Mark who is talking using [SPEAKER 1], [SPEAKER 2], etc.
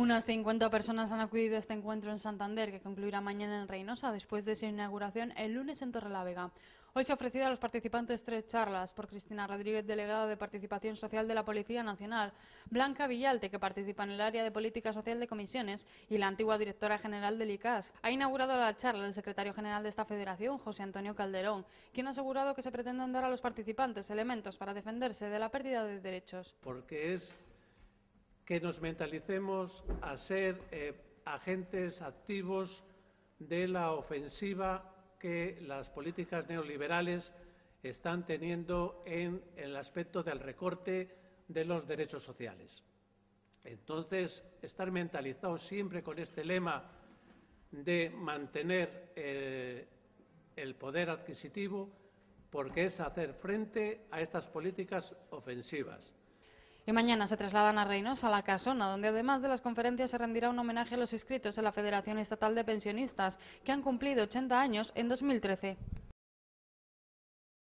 [SPEAKER 1] Unas 50 personas han acudido a este encuentro en Santander, que concluirá mañana en Reynosa, después de su inauguración el lunes en Torrelavega. Hoy se ha ofrecido a los participantes tres charlas por Cristina Rodríguez, delegada de Participación Social de la Policía Nacional, Blanca Villalte, que participa en el área de Política Social de Comisiones, y la antigua directora general del ICAS. Ha inaugurado la charla el secretario general de esta federación, José Antonio Calderón, quien ha asegurado que se pretenden dar a los participantes elementos para defenderse de la pérdida de derechos.
[SPEAKER 2] Porque es que nos mentalicemos a ser eh, agentes activos de la ofensiva que las políticas neoliberales están teniendo en el aspecto del recorte de los derechos sociales. Entonces, estar mentalizados siempre con este lema de mantener eh, el poder adquisitivo, porque es hacer frente a estas políticas ofensivas.
[SPEAKER 1] Y mañana se trasladan a Reynosa, a la Casona, donde además de las conferencias se rendirá un homenaje a los inscritos en la Federación Estatal de Pensionistas, que han cumplido 80 años en 2013.